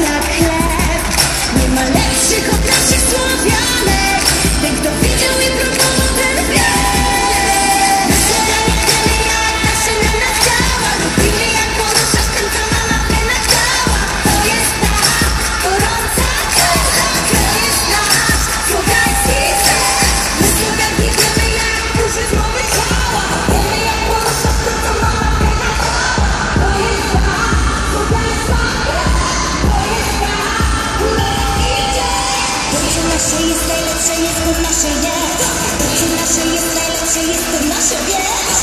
not nasze jest najlepsze, jest to nasze, nie To, co nasze jest najlepsze, jest to nasze, nie